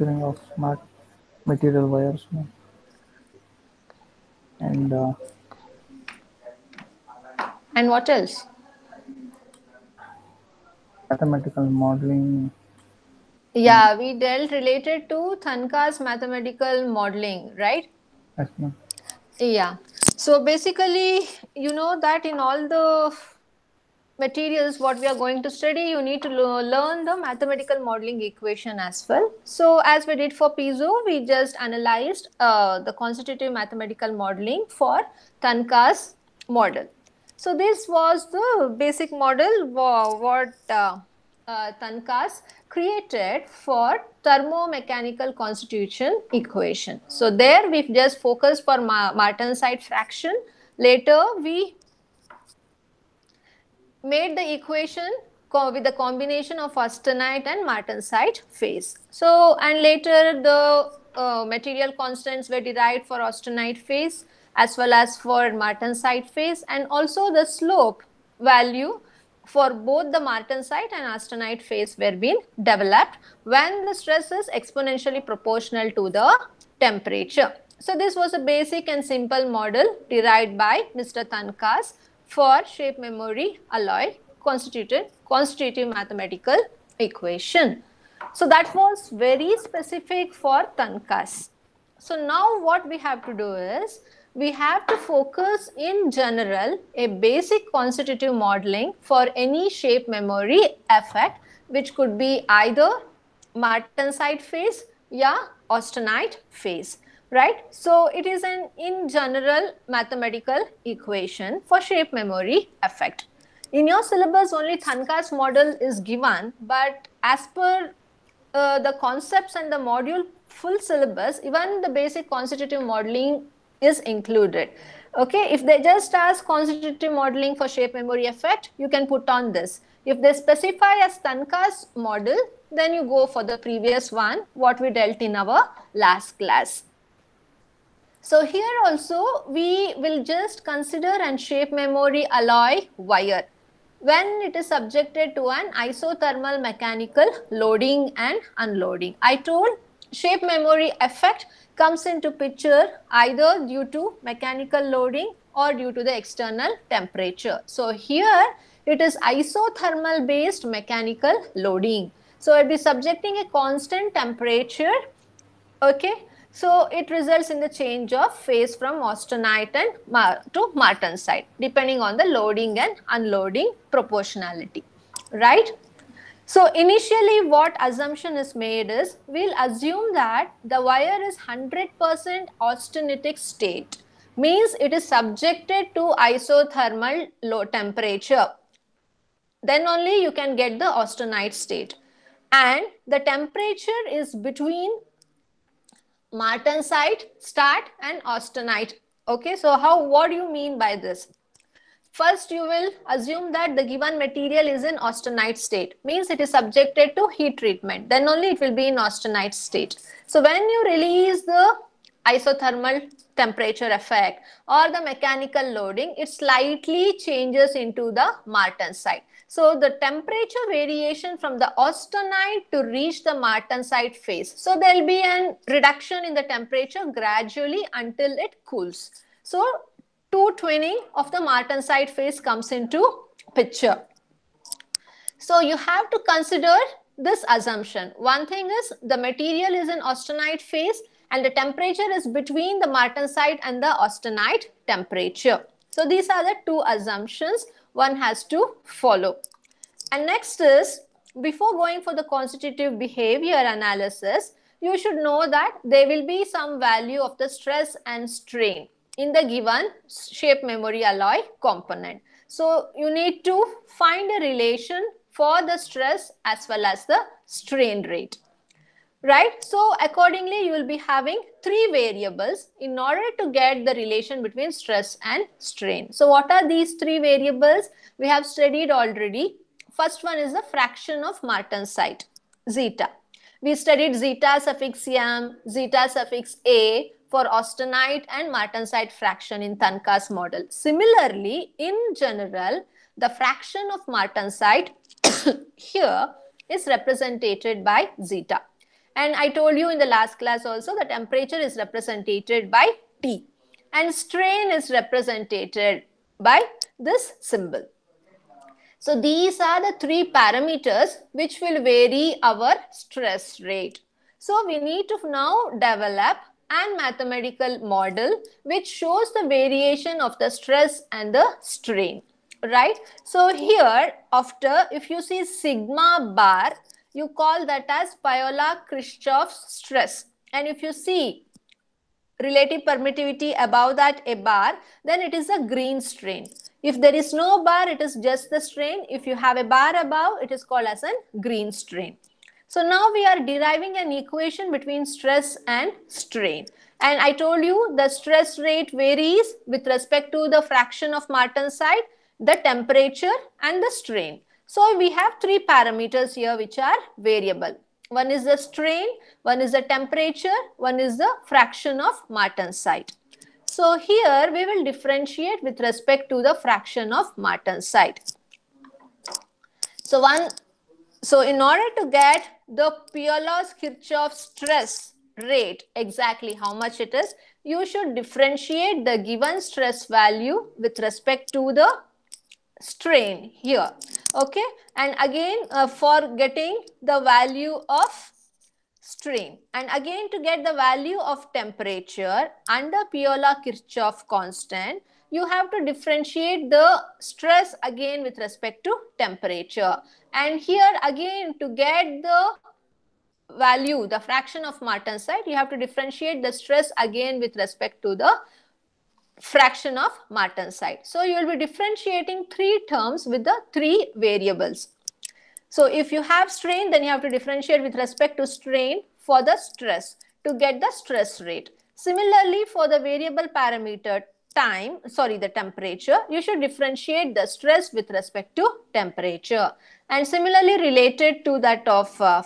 manufacturing of smart material wires and uh, and what else? mathematical modeling. Yeah we dealt related to Tanaka's mathematical modeling right? Yes, yeah. So basically you know that in all the materials what we are going to study you need to learn the mathematical modeling equation as well so as we did for piezo we just analyzed uh, the constitutive mathematical modeling for Tanaka's model so this was the basic model what uh, uh, Tanaka's created for thermomechanical constitution equation. So there we've just focused for Ma Martensite fraction. Later we made the equation with the combination of austenite and martensite phase. So and later the uh, material constants were derived for austenite phase as well as for martensite phase and also the slope value for both the martensite and austenite phase were being developed when the stress is exponentially proportional to the temperature. So this was a basic and simple model derived by Mr. Tanaka's for shape memory alloy constituted constitutive mathematical equation. So that was very specific for Tanaka's. So now what we have to do is we have to focus in general a basic constitutive modeling for any shape memory effect which could be either martensite phase yeah austenite phase right so it is an in general mathematical equation for shape memory effect in your syllabus only Tanaka's model is given but as per uh, the concepts and the module full syllabus even the basic constitutive modeling is included. Okay, if they just ask constitutive modeling for shape memory effect, you can put on this. If they specify as Tanaka's model, then you go for the previous one, what we dealt in our last class. So here also we will just consider an shape memory alloy wire when it is subjected to an isothermal mechanical loading and unloading. I told shape memory effect comes into picture either due to mechanical loading or due to the external temperature. So here it is isothermal based mechanical loading. So it will be subjecting a constant temperature. Okay. So it results in the change of phase from austenite and to martensite depending on the loading and unloading proportionality. Right. So initially what assumption is made is we'll assume that the wire is 100% austenitic state means it is subjected to isothermal low temperature. Then only you can get the austenite state. And the temperature is between martensite start and austenite. Okay, so how what do you mean by this? First, you will assume that the given material is in austenite state, means it is subjected to heat treatment. Then only it will be in austenite state. So when you release the isothermal temperature effect or the mechanical loading, it slightly changes into the martensite. So the temperature variation from the austenite to reach the martensite phase. So there will be a reduction in the temperature gradually until it cools. So two twinning of the martensite phase comes into picture. So you have to consider this assumption. One thing is the material is in austenite phase and the temperature is between the martensite and the austenite temperature. So these are the two assumptions one has to follow. And next is before going for the constitutive behavior analysis, you should know that there will be some value of the stress and strain in the given shape memory alloy component. So you need to find a relation for the stress as well as the strain rate. Right? So accordingly, you will be having three variables in order to get the relation between stress and strain. So what are these three variables? We have studied already. First one is the fraction of martensite, zeta. We studied zeta suffix m, zeta suffix a, for austenite and martensite fraction in Tanaka's model. Similarly, in general, the fraction of martensite here is represented by zeta. And I told you in the last class also the temperature is represented by T and strain is represented by this symbol. So these are the three parameters which will vary our stress rate. So we need to now develop an mathematical model which shows the variation of the stress and the strain, right? So here after if you see sigma bar, you call that as Piola-Kirchhoff's stress. And if you see relative permittivity above that a bar, then it is a green strain. If there is no bar, it is just the strain. If you have a bar above, it is called as a green strain. So now we are deriving an equation between stress and strain. And I told you the stress rate varies with respect to the fraction of Martensite, the temperature and the strain. So we have three parameters here which are variable. One is the strain, one is the temperature, one is the fraction of Martensite. So here we will differentiate with respect to the fraction of Martensite. So one, so in order to get the Piola's Kirchhoff stress rate, exactly how much it is, you should differentiate the given stress value with respect to the strain here. Okay. And again, uh, for getting the value of strain. And again, to get the value of temperature under Piola-Kirchhoff constant, you have to differentiate the stress again with respect to temperature. And here again, to get the value, the fraction of Martensite, you have to differentiate the stress again with respect to the fraction of Martensite. So you will be differentiating three terms with the three variables. So if you have strain, then you have to differentiate with respect to strain for the stress to get the stress rate. Similarly, for the variable parameter time, sorry, the temperature, you should differentiate the stress with respect to temperature. And similarly related to that of uh,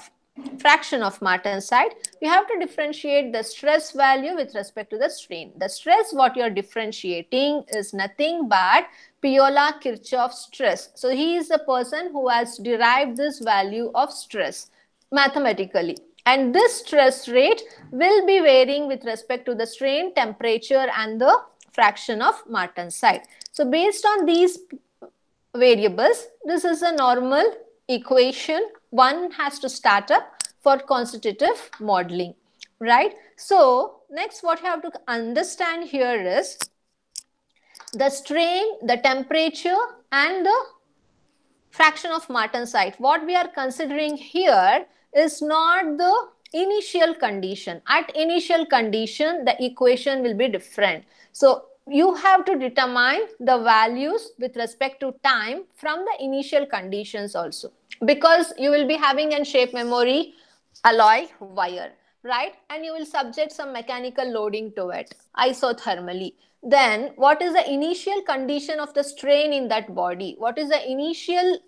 fraction of Martensite, you have to differentiate the stress value with respect to the strain. The stress what you are differentiating is nothing but Piola-Kirchhoff stress. So he is the person who has derived this value of stress mathematically. And this stress rate will be varying with respect to the strain, temperature and the fraction of Martensite. So based on these variables, this is a normal equation one has to start up for constitutive modeling, right? So next what you have to understand here is the strain, the temperature and the fraction of Martensite. What we are considering here is not the initial condition. At initial condition, the equation will be different. So you have to determine the values with respect to time from the initial conditions also. Because you will be having a shape memory alloy wire right? And you will subject some mechanical loading to it isothermally. Then what is the initial condition of the strain in that body? What is the initial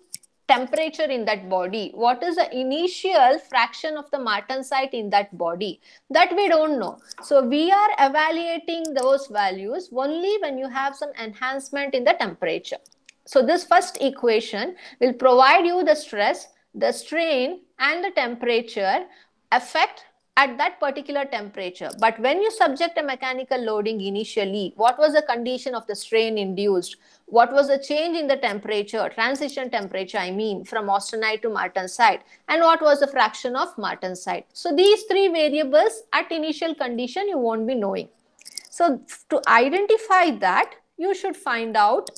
temperature in that body? What is the initial fraction of the martensite in that body? That we don't know. So we are evaluating those values only when you have some enhancement in the temperature. So this first equation will provide you the stress the strain and the temperature effect at that particular temperature. But when you subject a mechanical loading initially, what was the condition of the strain induced? What was the change in the temperature, transition temperature, I mean, from austenite to martensite? And what was the fraction of martensite? So these three variables at initial condition you won't be knowing. So to identify that, you should find out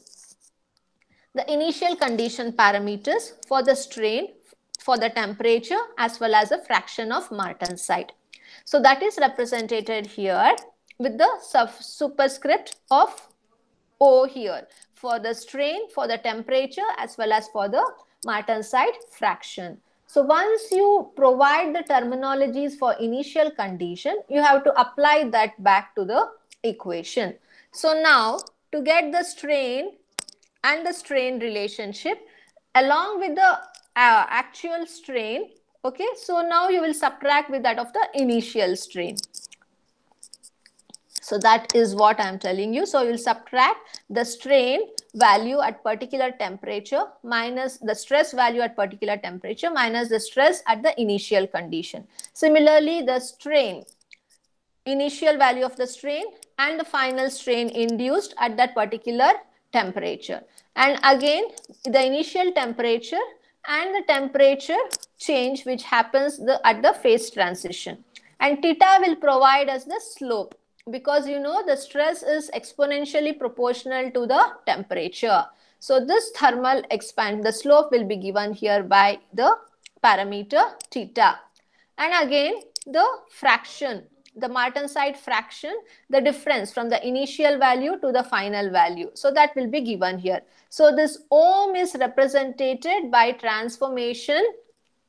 the initial condition parameters for the strain, for the temperature as well as a fraction of Martensite. So that is represented here with the superscript of O here for the strain, for the temperature as well as for the Martensite fraction. So once you provide the terminologies for initial condition, you have to apply that back to the equation. So now to get the strain and the strain relationship along with the uh, actual strain. Okay, so now you will subtract with that of the initial strain. So that is what I am telling you. So you will subtract the strain value at particular temperature minus the stress value at particular temperature minus the stress at the initial condition. Similarly, the strain, initial value of the strain and the final strain induced at that particular temperature. And again, the initial temperature and the temperature change which happens the, at the phase transition. And theta will provide us the slope because you know the stress is exponentially proportional to the temperature. So this thermal expand, the slope will be given here by the parameter theta. And again, the fraction, the Martensite fraction, the difference from the initial value to the final value. So that will be given here. So this ohm is represented by transformation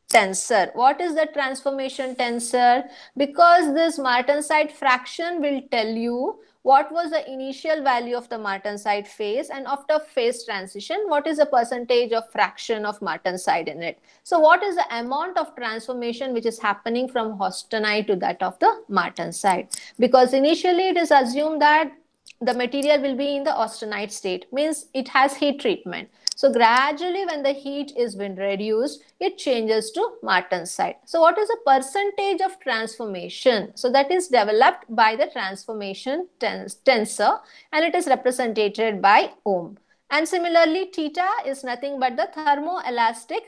tensor. What is the transformation tensor? Because this Martensite fraction will tell you what was the initial value of the Martensite phase and after phase transition, what is the percentage of fraction of Martensite in it. So what is the amount of transformation which is happening from austenite to that of the Martensite? Because initially it is assumed that the material will be in the austenite state, means it has heat treatment. So gradually when the heat is been reduced, it changes to Martensite. So what is the percentage of transformation? So that is developed by the transformation tens tensor and it is represented by ohm. And similarly, theta is nothing but the thermoelastic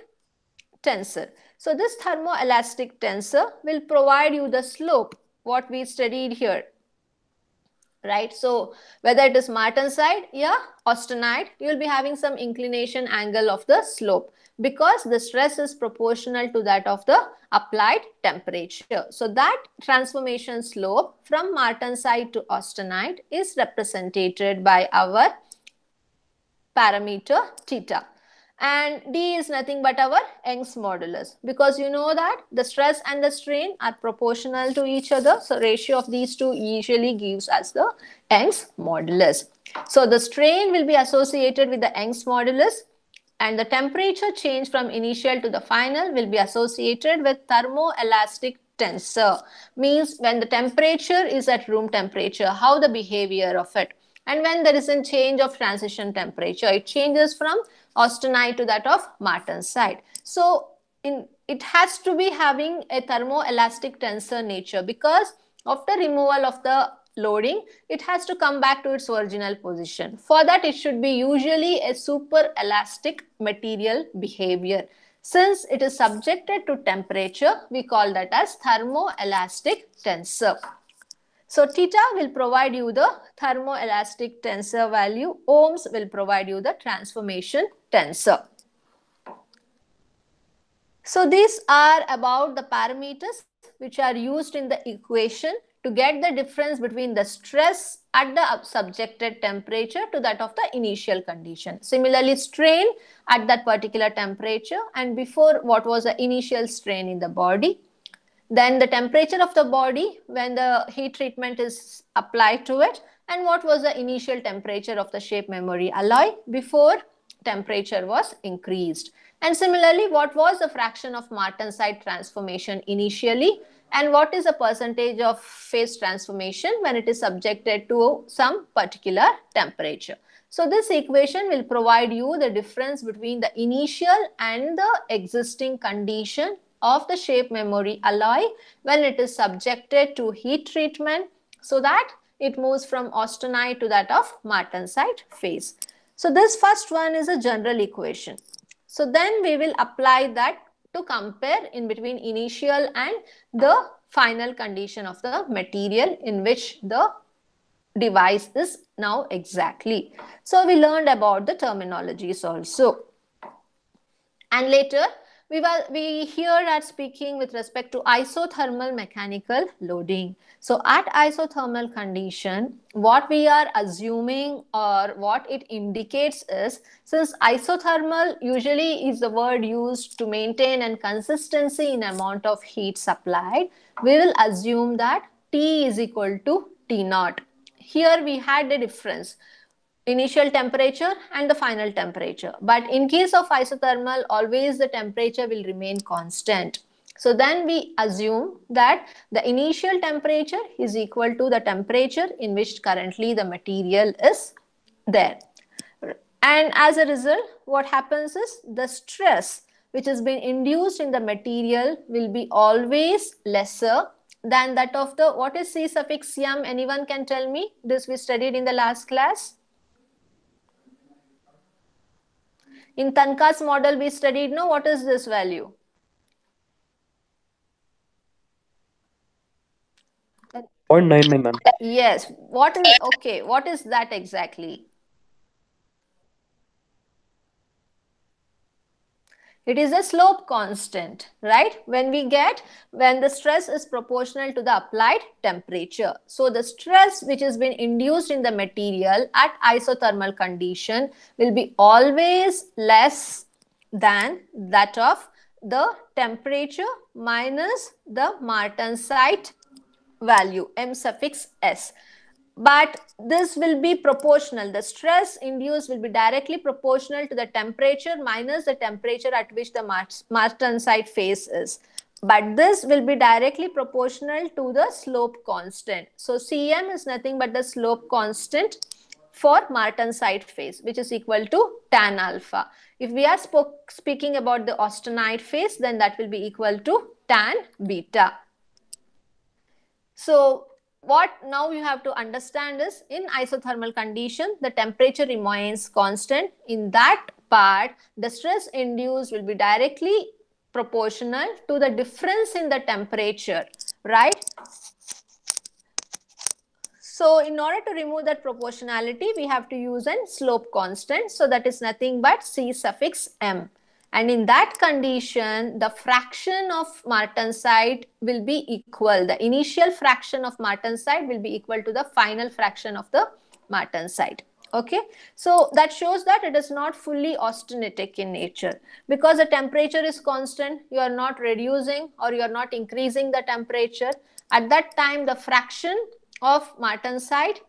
tensor. So this thermoelastic tensor will provide you the slope, what we studied here, right? So whether it is martensite, yeah, austenite, you will be having some inclination angle of the slope because the stress is proportional to that of the applied temperature. So that transformation slope from martensite to austenite is represented by our parameter theta and D is nothing but our Young's modulus because you know that the stress and the strain are proportional to each other. So ratio of these two usually gives us the Young's modulus. So the strain will be associated with the Young's modulus and the temperature change from initial to the final will be associated with thermoelastic tensor means when the temperature is at room temperature how the behavior of it and when there is a change of transition temperature it changes from austenite to that of martensite. So in, it has to be having a thermoelastic tensor nature because after removal of the loading, it has to come back to its original position. For that, it should be usually a super elastic material behavior. Since it is subjected to temperature, we call that as thermoelastic tensor. So theta will provide you the thermoelastic tensor value. Ohms will provide you the transformation tensor. So these are about the parameters which are used in the equation to get the difference between the stress at the subjected temperature to that of the initial condition. Similarly, strain at that particular temperature and before what was the initial strain in the body then the temperature of the body when the heat treatment is applied to it and what was the initial temperature of the shape memory alloy before temperature was increased. And similarly, what was the fraction of Martensite transformation initially and what is the percentage of phase transformation when it is subjected to some particular temperature. So this equation will provide you the difference between the initial and the existing condition of the shape memory alloy when it is subjected to heat treatment so that it moves from austenite to that of martensite phase. So this first one is a general equation. So then we will apply that to compare in between initial and the final condition of the material in which the device is now exactly. So we learned about the terminologies also. And later we, were, we here are speaking with respect to isothermal mechanical loading. So at isothermal condition, what we are assuming or what it indicates is, since isothermal usually is the word used to maintain and consistency in amount of heat supplied, we will assume that T is equal to T naught. Here we had a difference initial temperature and the final temperature. But in case of isothermal, always the temperature will remain constant. So then we assume that the initial temperature is equal to the temperature in which currently the material is there. And as a result, what happens is the stress which has been induced in the material will be always lesser than that of the, what is C suffix? Anyone can tell me? This we studied in the last class. In Tanaka's model, we studied, no, what is this value? Point nine nine. Yes. What is, okay, what is that exactly? It is a slope constant, right? When we get, when the stress is proportional to the applied temperature. So the stress which has been induced in the material at isothermal condition will be always less than that of the temperature minus the Martensite value m suffix s but this will be proportional. The stress induced will be directly proportional to the temperature minus the temperature at which the Martensite phase is. But this will be directly proportional to the slope constant. So Cm is nothing but the slope constant for Martensite phase, which is equal to tan alpha. If we are speaking about the austenite phase, then that will be equal to tan beta. So what now you have to understand is in isothermal condition, the temperature remains constant. In that part, the stress induced will be directly proportional to the difference in the temperature, right? So in order to remove that proportionality, we have to use a slope constant. So that is nothing but C suffix m. And in that condition, the fraction of Martensite will be equal. The initial fraction of Martensite will be equal to the final fraction of the Martensite. Okay, so that shows that it is not fully austenitic in nature because the temperature is constant. You are not reducing or you are not increasing the temperature. At that time, the fraction of Martensite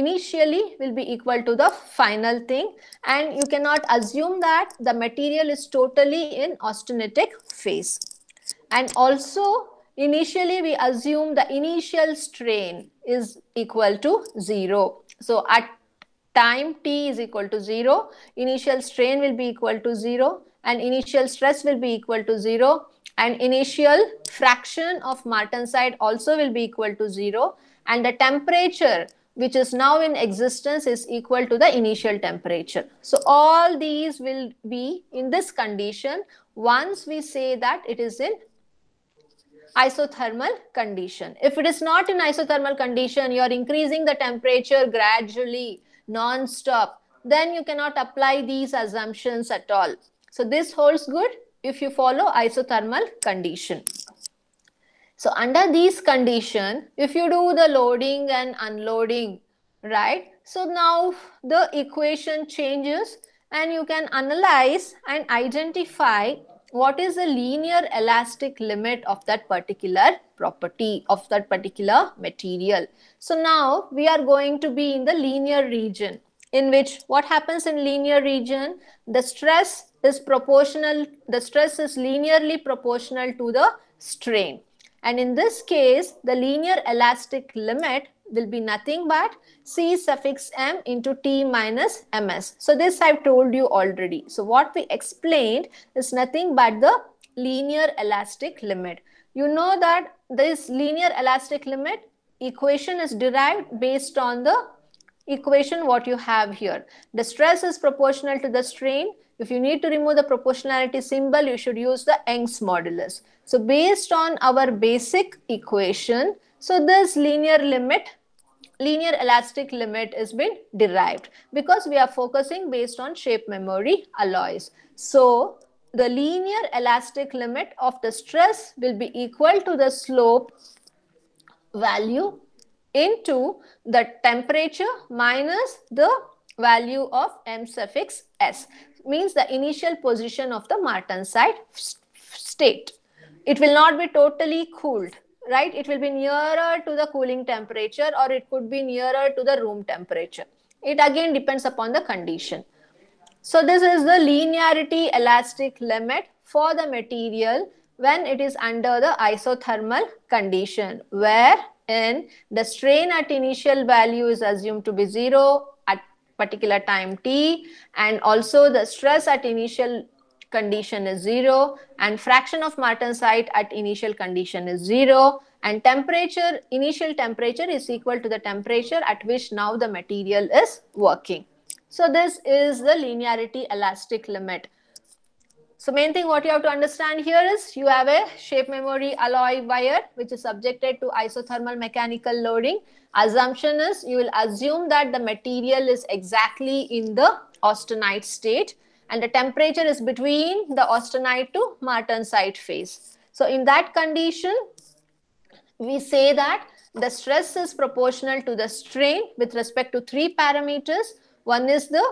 initially will be equal to the final thing and you cannot assume that the material is totally in austenitic phase. And also initially we assume the initial strain is equal to 0. So at time t is equal to 0, initial strain will be equal to 0 and initial stress will be equal to 0 and initial fraction of Martensite also will be equal to 0 and the temperature which is now in existence is equal to the initial temperature. So all these will be in this condition once we say that it is in isothermal condition. If it is not in isothermal condition, you are increasing the temperature gradually, non-stop, then you cannot apply these assumptions at all. So this holds good if you follow isothermal condition. So under these condition, if you do the loading and unloading, right? So now the equation changes and you can analyze and identify what is the linear elastic limit of that particular property of that particular material. So now we are going to be in the linear region in which what happens in linear region, the stress is proportional, the stress is linearly proportional to the strain. And in this case, the linear elastic limit will be nothing but C suffix m into T minus ms. So this I've told you already. So what we explained is nothing but the linear elastic limit. You know that this linear elastic limit equation is derived based on the equation what you have here. The stress is proportional to the strain. If you need to remove the proportionality symbol, you should use the Young's modulus. So based on our basic equation, so this linear limit, linear elastic limit is been derived because we are focusing based on shape memory alloys. So the linear elastic limit of the stress will be equal to the slope value into the temperature minus the value of m suffix s means the initial position of the Martensite state it will not be totally cooled right? It will be nearer to the cooling temperature or it could be nearer to the room temperature. It again depends upon the condition. So this is the linearity elastic limit for the material when it is under the isothermal condition where in the strain at initial value is assumed to be zero at particular time t and also the stress at initial condition is 0 and fraction of martensite at initial condition is 0 and temperature initial temperature is equal to the temperature at which now the material is working. So this is the linearity elastic limit. So main thing what you have to understand here is you have a shape memory alloy wire which is subjected to isothermal mechanical loading. Assumption is you will assume that the material is exactly in the austenite state and the temperature is between the austenite to martensite phase. So in that condition, we say that the stress is proportional to the strain with respect to three parameters. One is the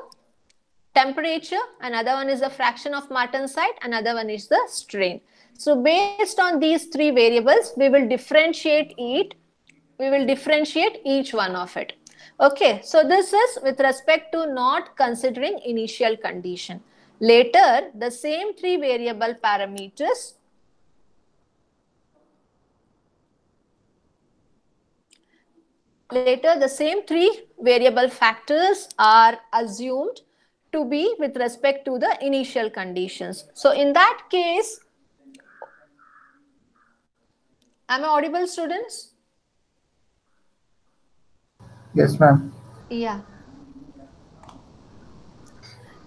temperature, another one is the fraction of martensite, another one is the strain. So based on these three variables, we will differentiate it, we will differentiate each one of it. Okay, so this is with respect to not considering initial condition. Later, the same three variable parameters later the same three variable factors are assumed to be with respect to the initial conditions. So in that case, am I audible students? Yes, ma'am. Yeah.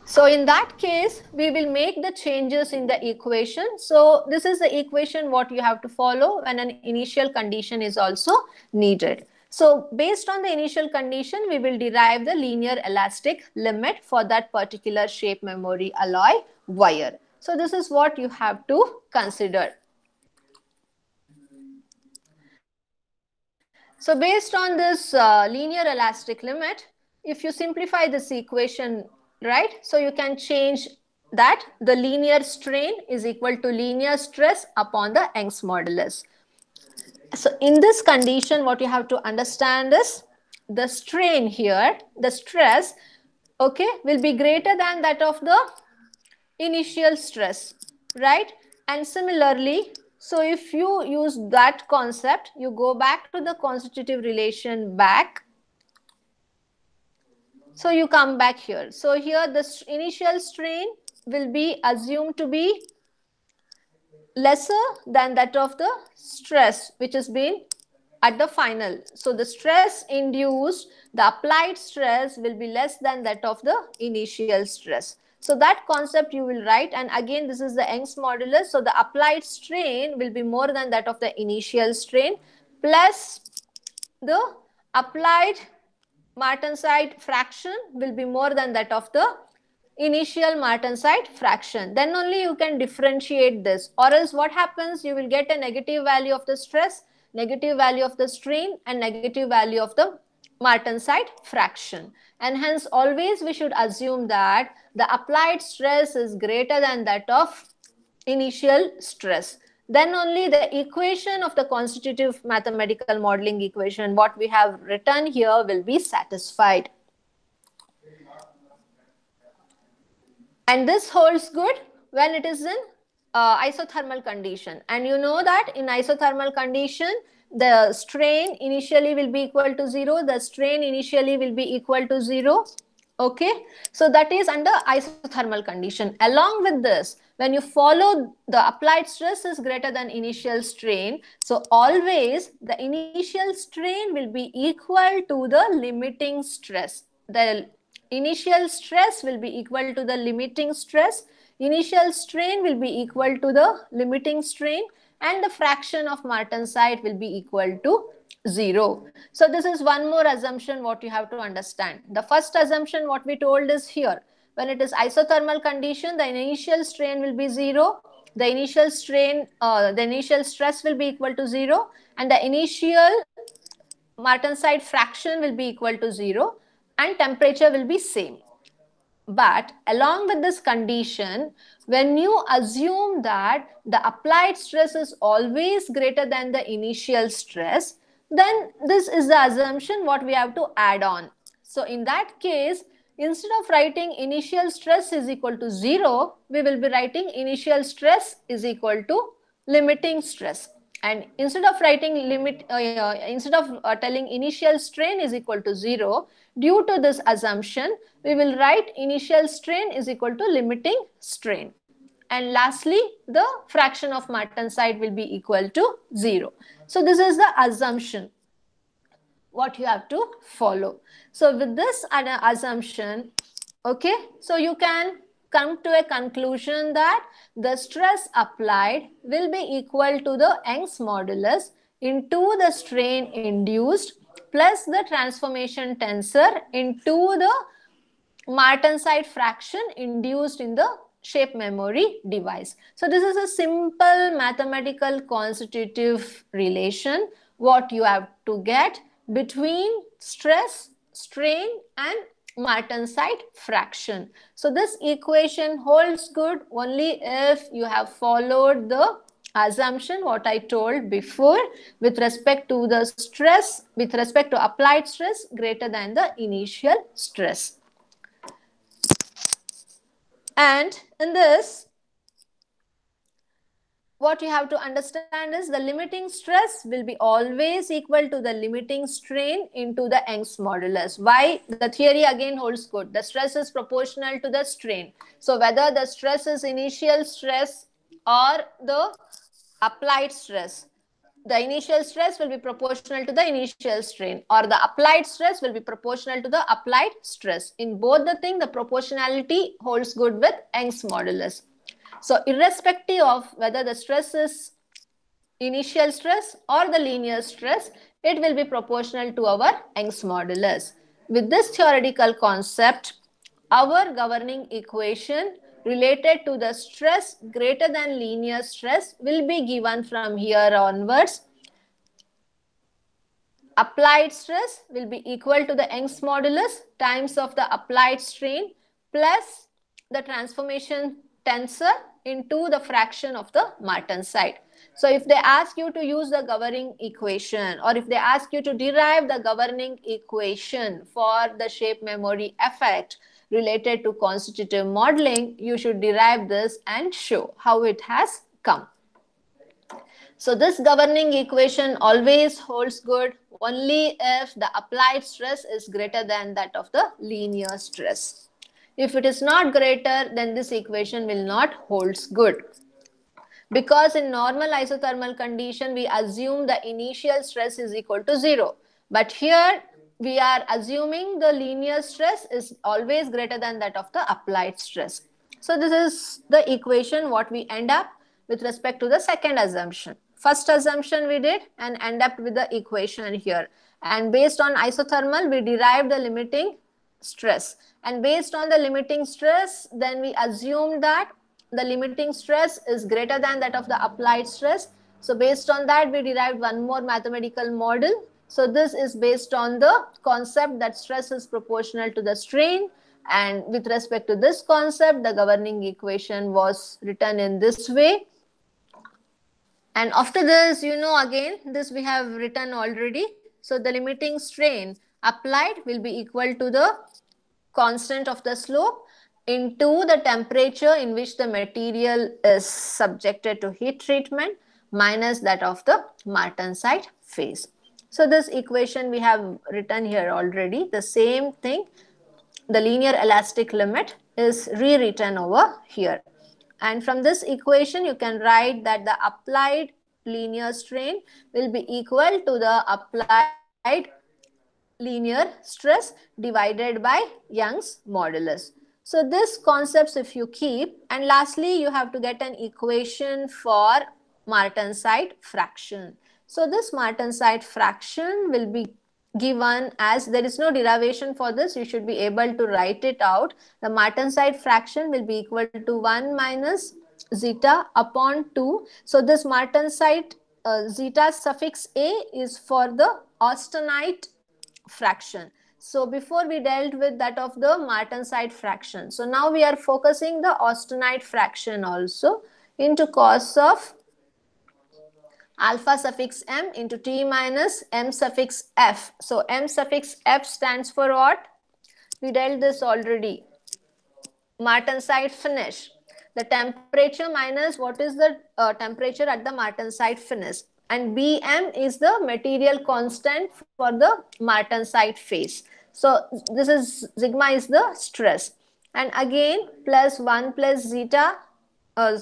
So in that case, we will make the changes in the equation. So this is the equation what you have to follow when an initial condition is also needed. So based on the initial condition, we will derive the linear elastic limit for that particular shape memory alloy wire. So this is what you have to consider. So based on this uh, linear elastic limit, if you simplify this equation, right, so you can change that the linear strain is equal to linear stress upon the Young's modulus. So in this condition what you have to understand is the strain here the stress okay will be greater than that of the initial stress right? And similarly so if you use that concept you go back to the constitutive relation back so you come back here so here the initial strain will be assumed to be lesser than that of the stress which has been at the final. So the stress induced, the applied stress will be less than that of the initial stress. So that concept you will write and again this is the Young's modulus. So the applied strain will be more than that of the initial strain plus the applied martensite fraction will be more than that of the initial martensite fraction. Then only you can differentiate this or else what happens you will get a negative value of the stress, negative value of the strain and negative value of the martensite fraction. And hence always we should assume that the applied stress is greater than that of initial stress. Then only the equation of the constitutive mathematical modeling equation what we have written here will be satisfied. And this holds good when it is in uh, isothermal condition. And you know that in isothermal condition, the strain initially will be equal to 0. The strain initially will be equal to 0. Okay. So that is under isothermal condition. Along with this, when you follow the applied stress is greater than initial strain. So always the initial strain will be equal to the limiting stress. The initial stress will be equal to the limiting stress, initial strain will be equal to the limiting strain and the fraction of martensite will be equal to 0. So this is one more assumption what you have to understand. The first assumption what we told is here. When it is isothermal condition, the initial strain will be 0. The initial strain, uh, the initial stress will be equal to 0 and the initial martensite fraction will be equal to 0 and temperature will be same. But along with this condition, when you assume that the applied stress is always greater than the initial stress, then this is the assumption what we have to add on. So in that case, instead of writing initial stress is equal to 0, we will be writing initial stress is equal to limiting stress. And instead of writing limit, uh, uh, instead of uh, telling initial strain is equal to zero, due to this assumption, we will write initial strain is equal to limiting strain. And lastly, the fraction of Martensite will be equal to zero. So this is the assumption what you have to follow. So with this assumption, okay, so you can come to a conclusion that the stress applied will be equal to the Young's modulus into the strain induced plus the transformation tensor into the Martensite fraction induced in the shape memory device. So this is a simple mathematical constitutive relation what you have to get between stress, strain and Martensite fraction. So this equation holds good only if you have followed the assumption what I told before with respect to the stress, with respect to applied stress greater than the initial stress. And in this, what you have to understand is the limiting stress will be always equal to the limiting strain into the Young's modulus. Why? The theory again holds good. The stress is proportional to the strain. So whether the stress is initial stress or the applied stress, the initial stress will be proportional to the initial strain or the applied stress will be proportional to the applied stress. In both the thing, the proportionality holds good with Young's modulus. So irrespective of whether the stress is initial stress or the linear stress, it will be proportional to our Young's modulus. With this theoretical concept, our governing equation related to the stress greater than linear stress will be given from here onwards. Applied stress will be equal to the Young's modulus times of the applied strain plus the transformation tensor into the fraction of the Martensite. So if they ask you to use the governing equation or if they ask you to derive the governing equation for the shape memory effect related to constitutive modeling, you should derive this and show how it has come. So this governing equation always holds good only if the applied stress is greater than that of the linear stress. If it is not greater, then this equation will not holds good. Because in normal isothermal condition, we assume the initial stress is equal to zero. But here, we are assuming the linear stress is always greater than that of the applied stress. So this is the equation what we end up with respect to the second assumption. First assumption we did and end up with the equation here. And based on isothermal, we derived the limiting stress. And based on the limiting stress, then we assume that the limiting stress is greater than that of the applied stress. So based on that, we derived one more mathematical model. So this is based on the concept that stress is proportional to the strain. And with respect to this concept, the governing equation was written in this way. And after this, you know, again, this we have written already. So the limiting strain applied will be equal to the constant of the slope into the temperature in which the material is subjected to heat treatment minus that of the martensite phase. So this equation we have written here already. The same thing, the linear elastic limit is rewritten over here. And from this equation, you can write that the applied linear strain will be equal to the applied linear stress divided by Young's modulus. So this concepts if you keep and lastly you have to get an equation for Martensite fraction. So this Martensite fraction will be given as there is no derivation for this you should be able to write it out. The Martensite fraction will be equal to 1 minus zeta upon 2. So this Martensite uh, zeta suffix a is for the austenite fraction. So before we dealt with that of the Martensite fraction. So now we are focusing the austenite fraction also into cos of alpha suffix m into t minus m suffix f. So m suffix f stands for what? We dealt this already. Martensite finish. The temperature minus what is the uh, temperature at the Martensite finish. and bm is the material constant for the martensite phase so this is sigma is the stress and again plus 1 plus zeta uh,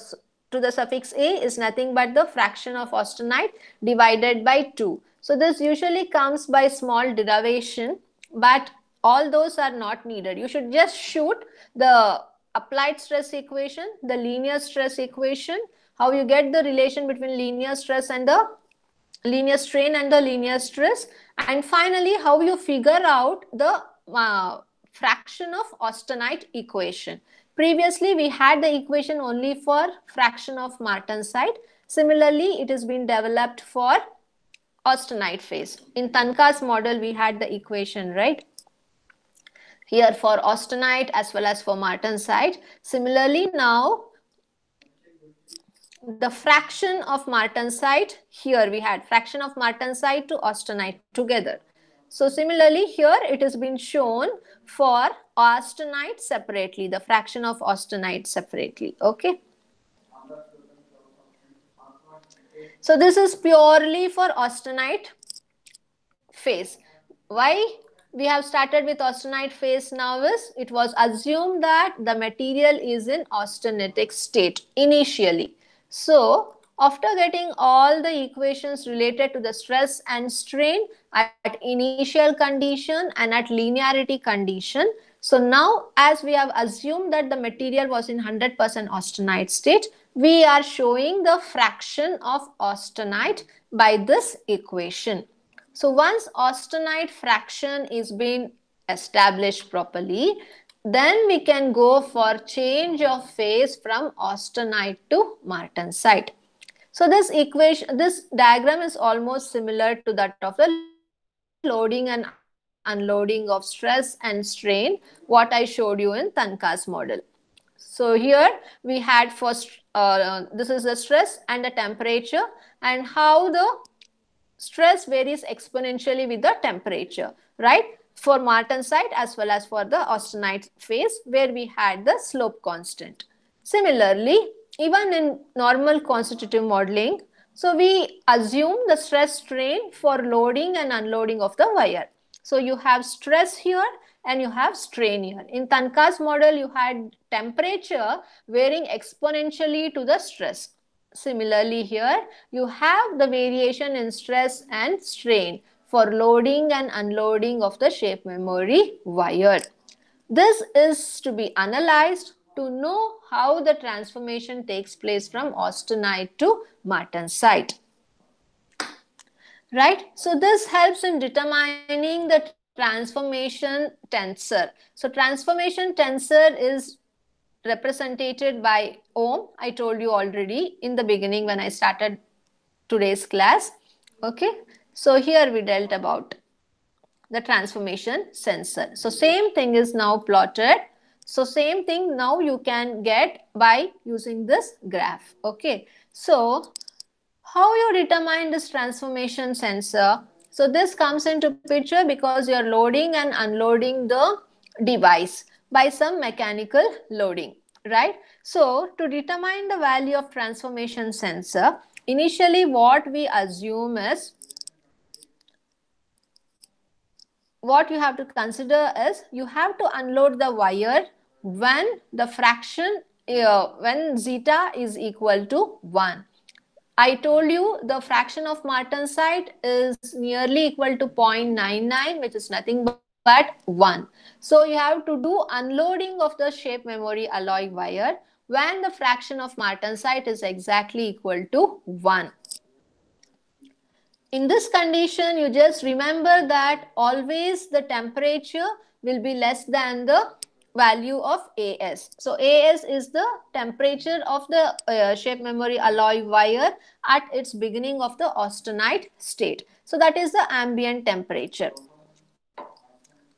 to the suffix a is nothing but the fraction of austenite divided by 2 so this usually comes by small derivation but all those are not needed. You should just shoot the applied stress equation the linear stress equation how you get the relation between linear stress and the linear strain and the linear stress and finally how you figure out the uh, fraction of austenite equation previously we had the equation only for fraction of martensite similarly it has been developed for austenite phase. In Tanaka's model we had the equation right? Here for austenite as well as for martensite similarly now the fraction of martensite here we had fraction of martensite to austenite together. So similarly here it has been shown for austenite separately the fraction of austenite separately okay? So this is purely for austenite phase. Why we have started with austenite phase now is it was assumed that the material is in austenitic state initially. So after getting all the equations related to the stress and strain at initial condition and at linearity condition, so now as we have assumed that the material was in 100% austenite state, we are showing the fraction of austenite by this equation. So once austenite fraction is being established properly, then we can go for change of phase from austenite to martensite. So this equation, this diagram is almost similar to that of the loading and unloading of stress and strain, what I showed you in Tanaka's model. So here we had first, uh, this is the stress and the temperature and how the stress varies exponentially with the temperature, right? for martensite as well as for the austenite phase where we had the slope constant. Similarly, even in normal constitutive modeling, so we assume the stress strain for loading and unloading of the wire. So you have stress here and you have strain here. In Tanaka's model, you had temperature varying exponentially to the stress. Similarly here, you have the variation in stress and strain for loading and unloading of the shape memory wire. This is to be analyzed to know how the transformation takes place from austenite to martensite. Right? So this helps in determining the transformation tensor. So transformation tensor is represented by ohm. I told you already in the beginning when I started today's class. Okay. So here we dealt about the transformation tensor. So same thing is now plotted. So same thing now you can get by using this graph. Okay. So how you determine this transformation tensor? So this comes into picture because you are loading and unloading the device by some mechanical loading, right? So to determine the value of transformation tensor, initially what we assume is what you have to consider is you have to unload the wire when the fraction uh, when zeta is equal to 1. I told you the fraction of martensite is nearly equal to 0.99 which is nothing but 1. So you have to do unloading of the shape memory alloy wire when the fraction of martensite is exactly equal to 1. In this condition, you just remember that always the temperature will be less than the value of AS. So AS is the temperature of the uh, shape memory alloy wire at its beginning of the austenite state. So that is the ambient temperature.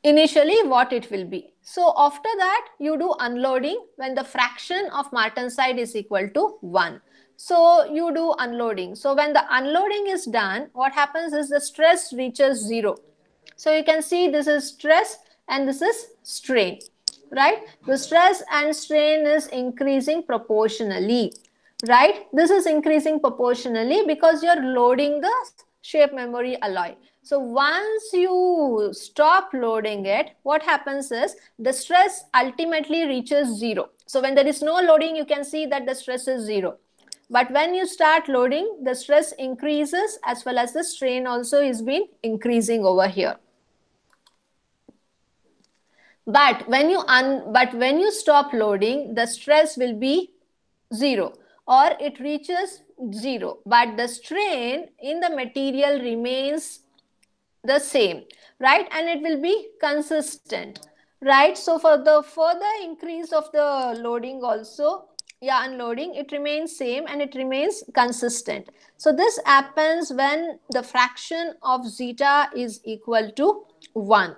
Initially what it will be. So after that you do unloading when the fraction of martensite is equal to 1. So you do unloading. So when the unloading is done, what happens is the stress reaches zero. So you can see this is stress and this is strain, right? The stress and strain is increasing proportionally. right? This is increasing proportionally because you're loading the shape memory alloy. So once you stop loading it, what happens is the stress ultimately reaches zero. So when there is no loading, you can see that the stress is zero. But when you start loading, the stress increases as well as the strain also is been increasing over here. But when you un but when you stop loading, the stress will be zero or it reaches zero. But the strain in the material remains the same, right? And it will be consistent, right? So for the further increase of the loading also, yeah, unloading, it remains same and it remains consistent. So this happens when the fraction of zeta is equal to 1.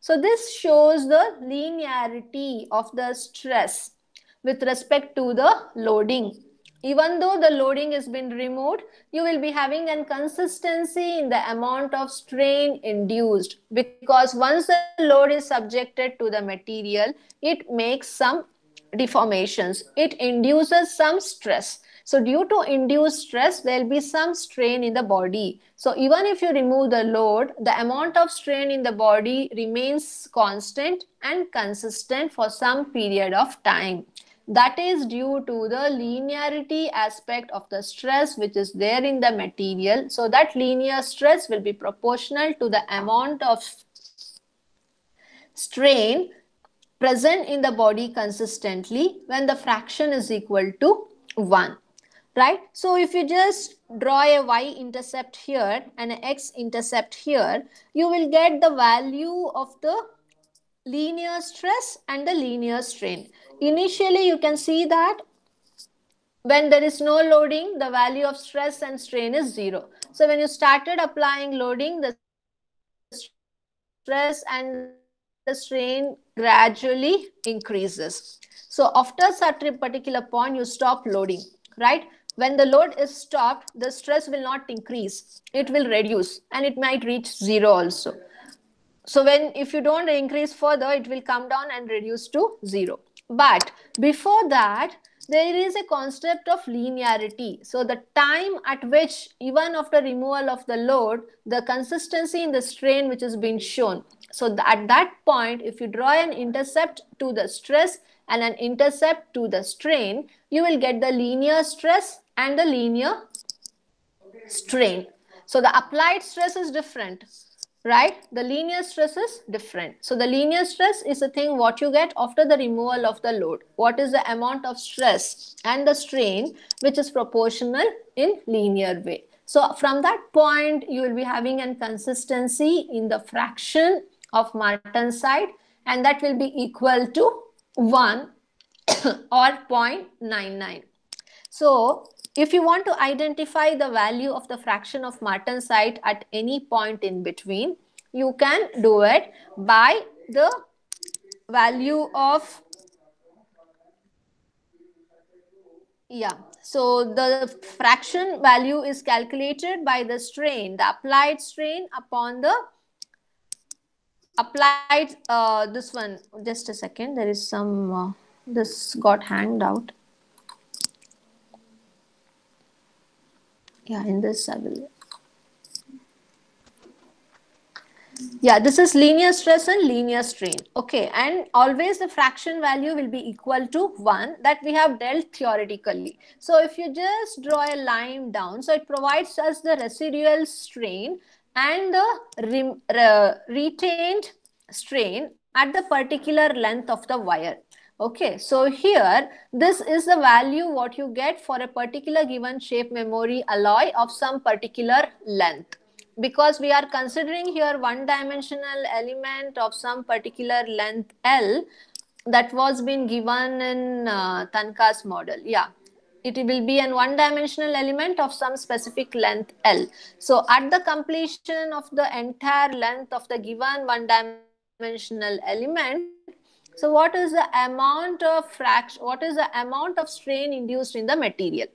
So this shows the linearity of the stress with respect to the loading. Even though the loading has been removed, you will be having a consistency in the amount of strain induced because once the load is subjected to the material, it makes some deformations. It induces some stress. So due to induced stress, there will be some strain in the body. So even if you remove the load, the amount of strain in the body remains constant and consistent for some period of time. That is due to the linearity aspect of the stress which is there in the material. So that linear stress will be proportional to the amount of strain present in the body consistently when the fraction is equal to 1 right? So if you just draw a y-intercept here and an x-intercept here, you will get the value of the linear stress and the linear strain. Initially, you can see that when there is no loading, the value of stress and strain is zero. So when you started applying loading, the stress and the strain gradually increases. So after a particular point, you stop loading, right? when the load is stopped, the stress will not increase. It will reduce and it might reach zero also. So when if you don't increase further, it will come down and reduce to zero. But before that, there is a concept of linearity. So the time at which even after removal of the load, the consistency in the strain which has been shown. So at that point, if you draw an intercept to the stress and an intercept to the strain, you will get the linear stress and the linear strain. So the applied stress is different, right? The linear stress is different. So the linear stress is the thing what you get after the removal of the load. What is the amount of stress and the strain which is proportional in linear way. So from that point, you will be having a consistency in the fraction of Martensite and that will be equal to 1 or 0.99. So if you want to identify the value of the fraction of Martensite at any point in between, you can do it by the value of yeah so the fraction value is calculated by the strain the applied strain upon the applied uh, this one just a second there is some uh, this got hanged out yeah in this i will. Yeah this is linear stress and linear strain. Okay and always the fraction value will be equal to 1 that we have dealt theoretically. So if you just draw a line down so it provides us the residual strain and the re re uh, retained strain at the particular length of the wire Okay, so here, this is the value what you get for a particular given shape memory alloy of some particular length. Because we are considering here one dimensional element of some particular length L that was been given in uh, Tanaka's model. Yeah, it will be an one dimensional element of some specific length L. So at the completion of the entire length of the given one dimensional element, so what is the amount of fraction, what is the amount of strain induced in the material?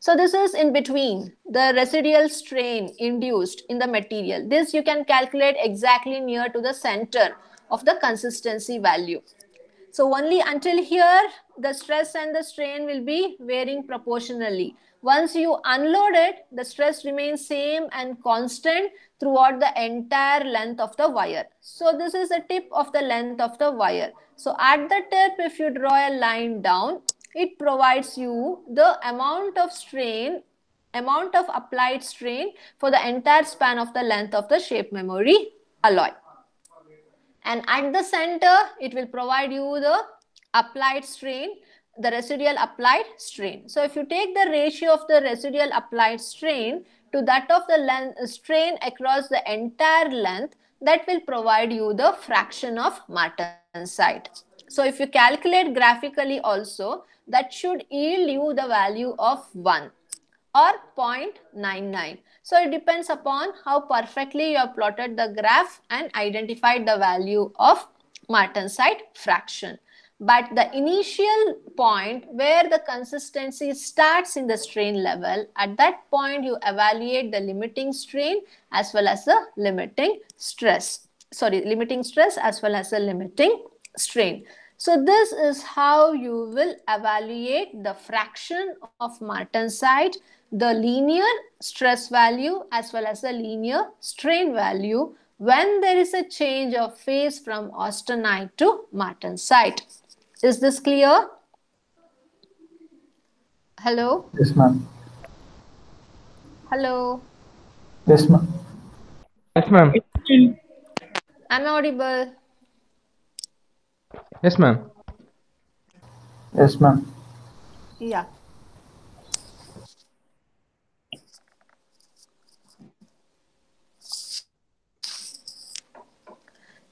So this is in between the residual strain induced in the material. This you can calculate exactly near to the center of the consistency value. So only until here the stress and the strain will be varying proportionally. Once you unload it, the stress remains same and constant throughout the entire length of the wire. So this is the tip of the length of the wire. So at the tip, if you draw a line down, it provides you the amount of strain, amount of applied strain for the entire span of the length of the shape memory alloy. And at the center, it will provide you the applied strain, the residual applied strain. So if you take the ratio of the residual applied strain to that of the length, uh, strain across the entire length, that will provide you the fraction of martensite. So if you calculate graphically also, that should yield you the value of 1 or 0.99. So it depends upon how perfectly you have plotted the graph and identified the value of martensite fraction. But the initial point where the consistency starts in the strain level, at that point you evaluate the limiting strain as well as the limiting stress. Sorry, limiting stress as well as the limiting strain. So this is how you will evaluate the fraction of martensite, the linear stress value as well as the linear strain value when there is a change of phase from austenite to martensite. Is this clear? Hello? Yes, ma'am. Hello? Yes, ma'am. Yes, ma'am. I'm audible. Yes, ma'am. Yes, ma'am. Yeah.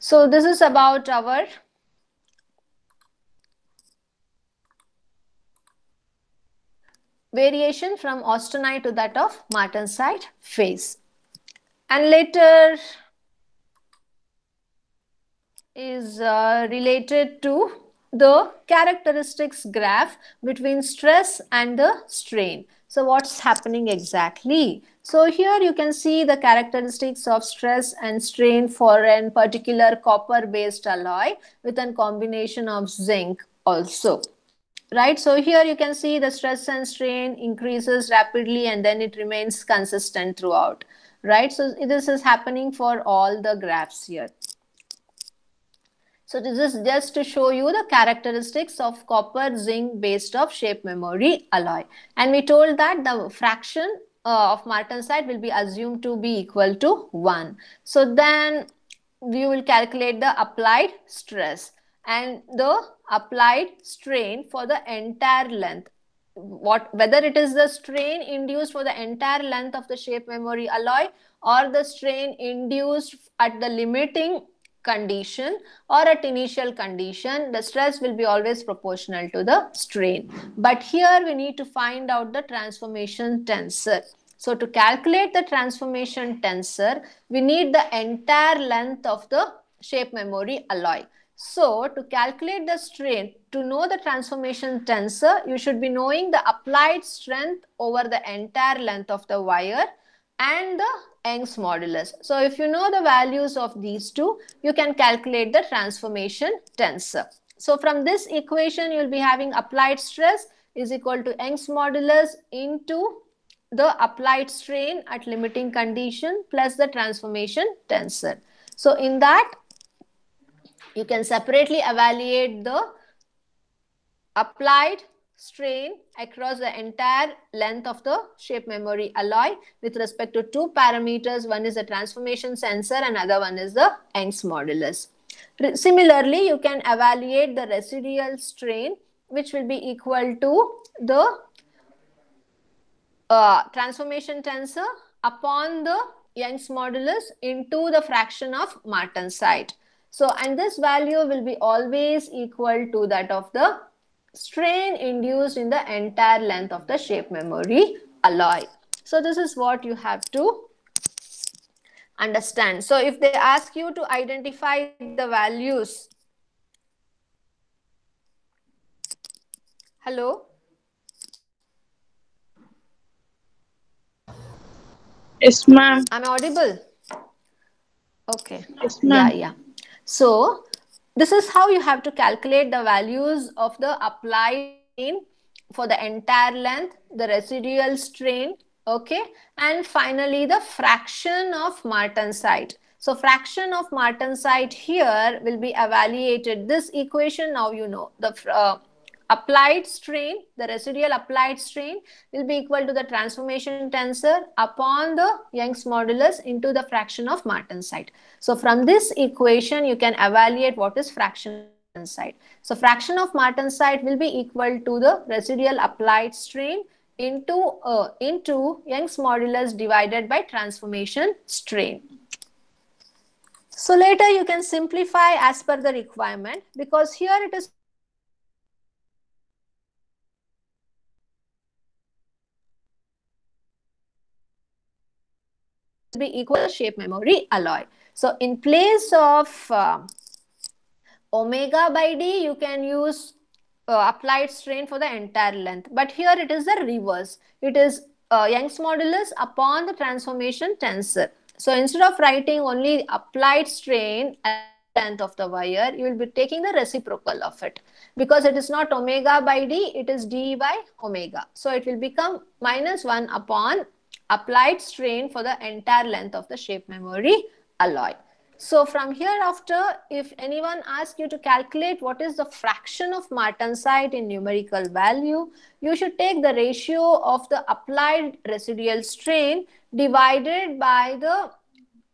So this is about our variation from austenite to that of martensite phase. And later is uh, related to the characteristics graph between stress and the strain. So what's happening exactly? So here you can see the characteristics of stress and strain for a particular copper based alloy with a combination of zinc also right? So here you can see the stress and strain increases rapidly and then it remains consistent throughout. Right? So this is happening for all the graphs here. So this is just to show you the characteristics of copper zinc based of shape memory alloy. And we told that the fraction uh, of martensite will be assumed to be equal to 1 so then we will calculate the applied stress and the applied strain for the entire length. What whether it is the strain induced for the entire length of the shape memory alloy or the strain induced at the limiting condition or at initial condition the stress will be always proportional to the strain. But here we need to find out the transformation tensor. So to calculate the transformation tensor we need the entire length of the shape memory alloy so to calculate the strain, to know the transformation tensor, you should be knowing the applied strength over the entire length of the wire and the Young's modulus. So if you know the values of these two, you can calculate the transformation tensor. So from this equation, you'll be having applied stress is equal to Young's modulus into the applied strain at limiting condition plus the transformation tensor. So in that, you can separately evaluate the applied strain across the entire length of the shape memory alloy with respect to two parameters. One is the transformation tensor and other one is the Young's modulus. Similarly, you can evaluate the residual strain which will be equal to the uh, transformation tensor upon the Young's modulus into the fraction of martensite. So, and this value will be always equal to that of the strain induced in the entire length of the shape memory alloy. So, this is what you have to understand. So, if they ask you to identify the values, hello? Yes, ma'am. I'm audible? Okay. Yes, ma'am. Yeah, yeah. So, this is how you have to calculate the values of the applied strain for the entire length, the residual strain, okay, and finally the fraction of Martensite. So fraction of Martensite here will be evaluated. This equation now you know the uh, applied strain, the residual applied strain will be equal to the transformation tensor upon the Young's modulus into the fraction of Martensite. So from this equation, you can evaluate what is fraction site. So fraction of Martensite will be equal to the residual applied strain into, uh, into Young's modulus divided by transformation strain. So later you can simplify as per the requirement because here it is be equal shape memory alloy. So in place of uh, omega by d, you can use uh, applied strain for the entire length. But here it is the reverse. It is uh, Young's modulus upon the transformation tensor. So instead of writing only applied strain at length of the wire, you will be taking the reciprocal of it. Because it is not omega by d, it is d by omega. So it will become minus 1 upon applied strain for the entire length of the shape memory alloy. So from here after, if anyone asks you to calculate what is the fraction of martensite in numerical value, you should take the ratio of the applied residual strain divided by the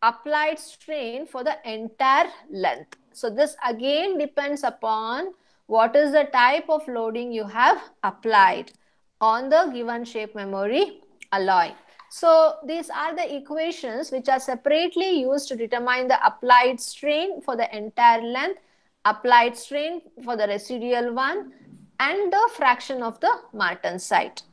applied strain for the entire length. So this again depends upon what is the type of loading you have applied on the given shape memory alloy. So these are the equations which are separately used to determine the applied strain for the entire length, applied strain for the residual one, and the fraction of the martensite.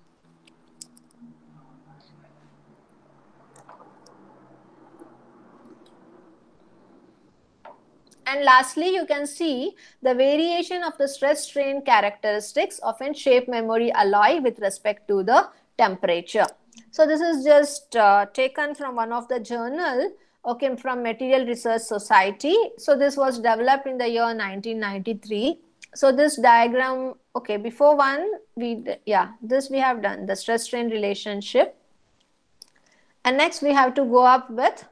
And lastly, you can see the variation of the stress strain characteristics of a shape memory alloy with respect to the temperature. So this is just uh, taken from one of the journal, okay, from Material Research Society. So this was developed in the year 1993. So this diagram, okay, before one, we, yeah, this we have done, the stress strain relationship. And next we have to go up with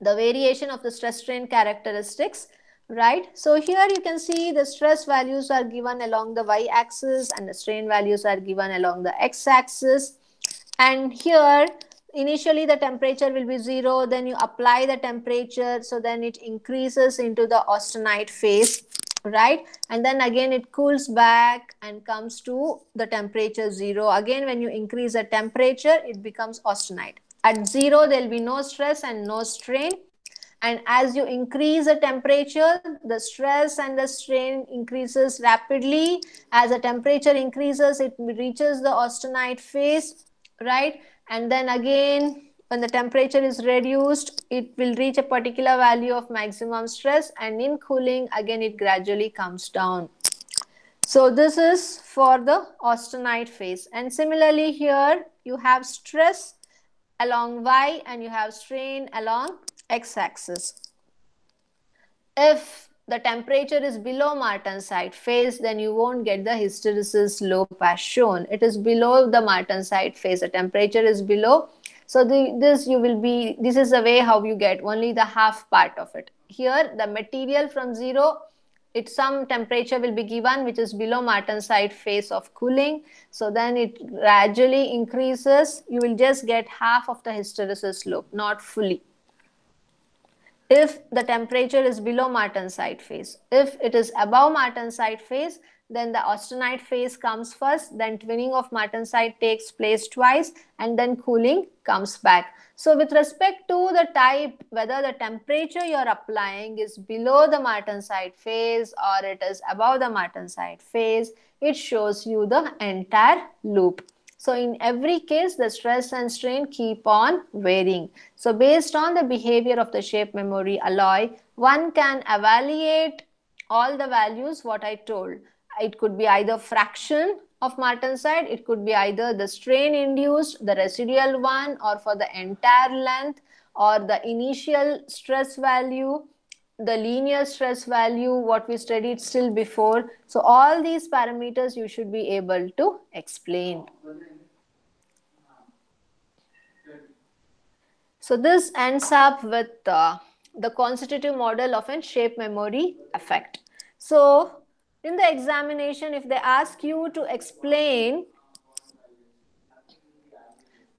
the variation of the stress strain characteristics right so here you can see the stress values are given along the y axis and the strain values are given along the x axis and here initially the temperature will be zero then you apply the temperature so then it increases into the austenite phase right? And then again it cools back and comes to the temperature zero. Again when you increase the temperature it becomes austenite. At zero there will be no stress and no strain. And as you increase the temperature the stress and the strain increases rapidly. As the temperature increases it reaches the austenite phase right? And then again, when the temperature is reduced, it will reach a particular value of maximum stress and in cooling, again, it gradually comes down. So this is for the austenite phase. And similarly here, you have stress along y and you have strain along x-axis. If the temperature is below martensite phase, then you won't get the hysteresis loop as shown. It is below the martensite phase. The temperature is below. So the, this you will be, this is the way how you get only the half part of it. Here, the material from zero, it some temperature will be given which is below martensite phase of cooling. So then it gradually increases. You will just get half of the hysteresis loop, not fully if the temperature is below martensite phase. If it is above martensite phase, then the austenite phase comes first, then twinning of martensite takes place twice, and then cooling comes back. So with respect to the type, whether the temperature you're applying is below the martensite phase or it is above the martensite phase, it shows you the entire loop. So in every case, the stress and strain keep on varying. So based on the behavior of the shape memory alloy, one can evaluate all the values what I told. It could be either fraction of martensite, it could be either the strain induced, the residual one, or for the entire length, or the initial stress value, the linear stress value, what we studied still before. So all these parameters you should be able to explain. So this ends up with uh, the constitutive model of a shape memory effect. So in the examination, if they ask you to explain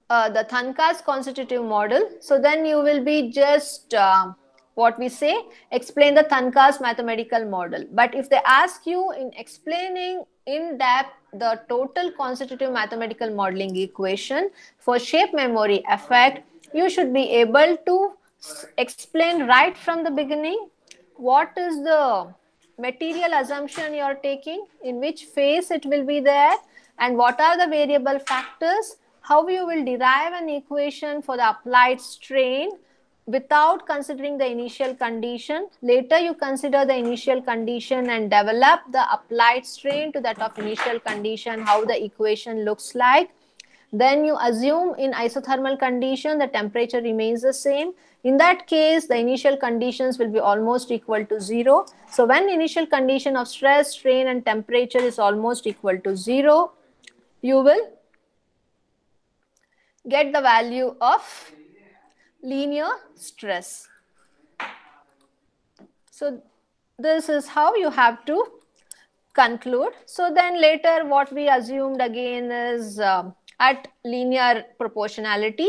uh, the Tanaka's constitutive model, so then you will be just uh, what we say, explain the Tanaka's mathematical model. But if they ask you in explaining in depth the total constitutive mathematical modeling equation for shape memory effect, you should be able to explain right from the beginning what is the material assumption you are taking, in which phase it will be there, and what are the variable factors, how you will derive an equation for the applied strain without considering the initial condition. Later, you consider the initial condition and develop the applied strain to that of initial condition, how the equation looks like. Then you assume in isothermal condition, the temperature remains the same. In that case, the initial conditions will be almost equal to zero. So when initial condition of stress, strain and temperature is almost equal to zero, you will get the value of linear stress. So this is how you have to conclude. So then later what we assumed again is uh, at linear proportionality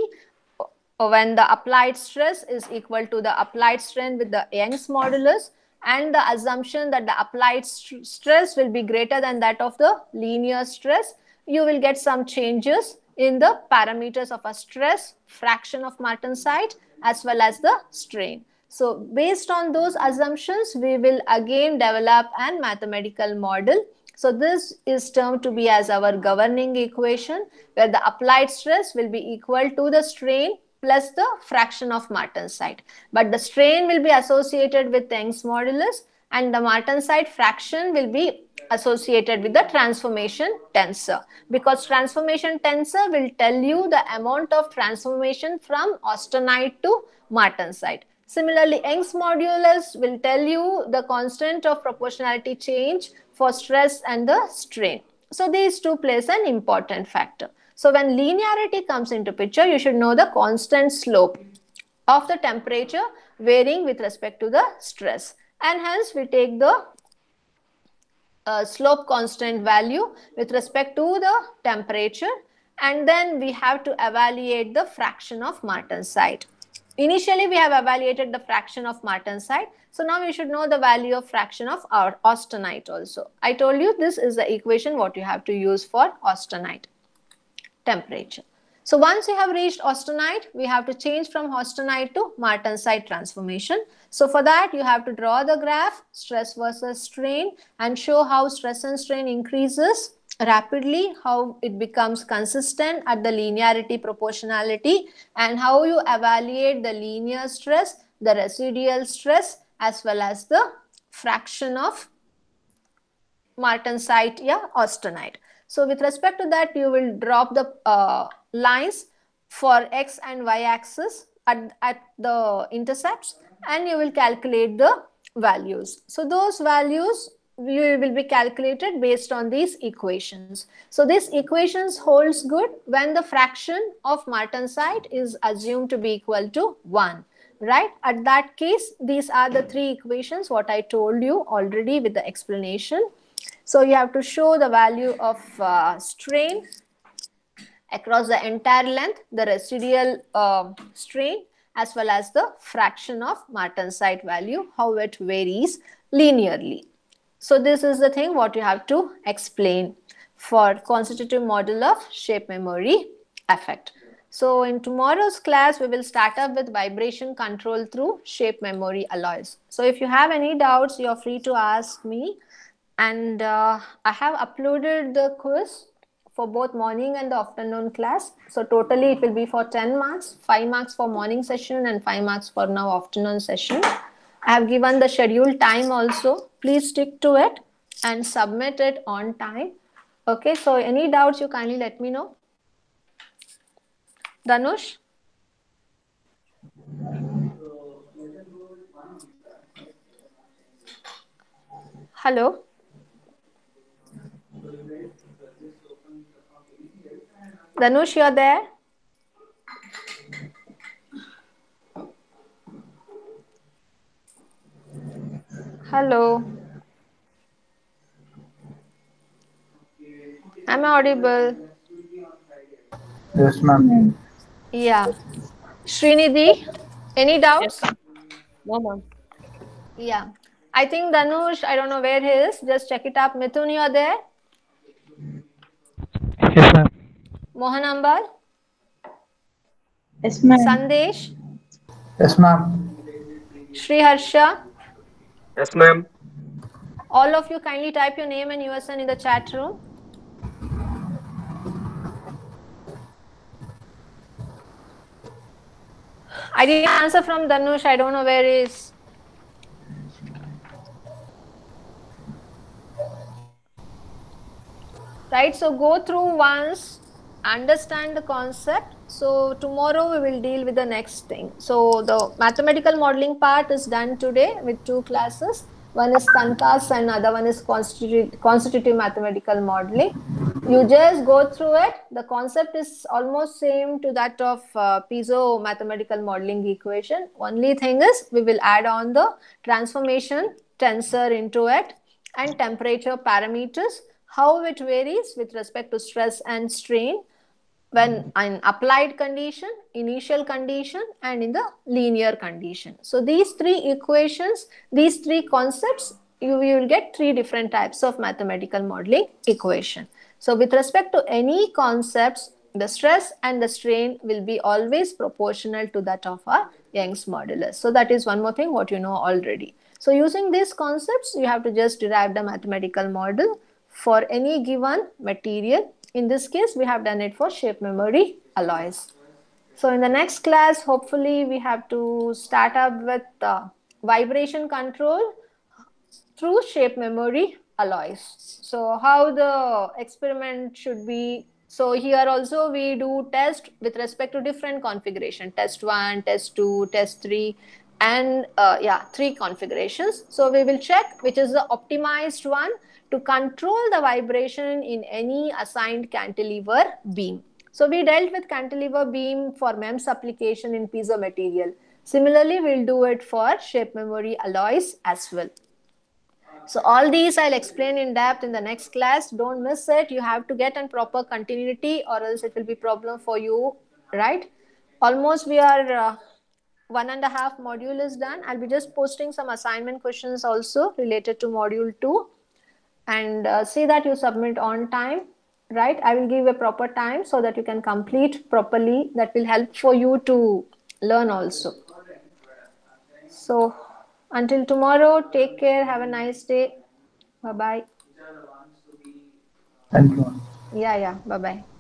uh, when the applied stress is equal to the applied strain with the Young's modulus and the assumption that the applied st stress will be greater than that of the linear stress, you will get some changes in the parameters of a stress, fraction of Martensite as well as the strain. So based on those assumptions, we will again develop an mathematical model. So this is termed to be as our governing equation where the applied stress will be equal to the strain plus the fraction of Martensite. But the strain will be associated with Young's modulus and the Martensite fraction will be associated with the transformation tensor because transformation tensor will tell you the amount of transformation from austenite to martensite. Similarly, Young's modulus will tell you the constant of proportionality change for stress and the strain. So these two plays an important factor. So when linearity comes into picture, you should know the constant slope of the temperature varying with respect to the stress. And hence we take the uh, slope constant value with respect to the temperature and then we have to evaluate the fraction of Martensite. Initially, we have evaluated the fraction of Martensite. So now we should know the value of fraction of our austenite also. I told you this is the equation what you have to use for austenite temperature. So once you have reached austenite, we have to change from austenite to martensite transformation. So for that, you have to draw the graph, stress versus strain, and show how stress and strain increases rapidly, how it becomes consistent at the linearity proportionality, and how you evaluate the linear stress, the residual stress, as well as the fraction of martensite, yeah, austenite. So with respect to that, you will drop the uh, lines for x and y axis at, at the intercepts and you will calculate the values. So those values will be calculated based on these equations. So this equations holds good when the fraction of martensite is assumed to be equal to 1 right at that case these are the three equations what i told you already with the explanation so you have to show the value of uh, strain across the entire length, the residual uh, strain as well as the fraction of Martensite value, how it varies linearly. So this is the thing what you have to explain for constitutive model of shape memory effect. So in tomorrow's class, we will start up with vibration control through shape memory alloys. So if you have any doubts, you're free to ask me and uh, I have uploaded the quiz for both morning and the afternoon class. So totally it will be for 10 marks, 5 marks for morning session and 5 marks for now afternoon session. I have given the scheduled time also. Please stick to it and submit it on time. Okay, so any doubts you kindly let me know. Danush? Hello. Danush, you're there? Hello. I'm audible? Yes, ma'am. Yeah. Srinidhi, any doubts? No, ma'am. Yeah. I think Danush, I don't know where he is. Just check it up. Mithun, you're there? Yes, ma'am. Mohan Ambal? Yes, ma'am. Sandesh? Yes, ma'am. Shri Harsha? Yes, ma'am. All of you kindly type your name and USN in the chat room. I didn't answer from Danush. I don't know where he is. Right, so go through once, understand the concept. So tomorrow we will deal with the next thing. So the mathematical modeling part is done today with two classes. One is Tanaka's and other one is constitutive, constitutive mathematical modeling. You just go through it. The concept is almost same to that of uh, piezo mathematical modeling equation. Only thing is we will add on the transformation tensor into it and temperature parameters, how it varies with respect to stress and strain when in applied condition, initial condition, and in the linear condition. So these three equations, these three concepts, you will get three different types of mathematical modeling equation. So with respect to any concepts, the stress and the strain will be always proportional to that of a Young's modulus. So that is one more thing what you know already. So using these concepts, you have to just derive the mathematical model for any given material in this case, we have done it for shape memory alloys. So in the next class, hopefully we have to start up with uh, vibration control through shape memory alloys. So how the experiment should be. So here also we do test with respect to different configuration, test one, test two, test three, and uh, yeah, three configurations. So we will check which is the optimized one to control the vibration in any assigned cantilever beam. So we dealt with cantilever beam for MEMS application in piezo material. Similarly, we'll do it for shape memory alloys as well. So all these I'll explain in depth in the next class. Don't miss it. You have to get a proper continuity or else it will be problem for you, right? Almost we are uh, one and a half module is done. I'll be just posting some assignment questions also related to module two and uh, see that you submit on time right? I will give a proper time so that you can complete properly. That will help for you to learn also. So until tomorrow take care. Have a nice day. Bye bye Thank you. yeah yeah. Bye bye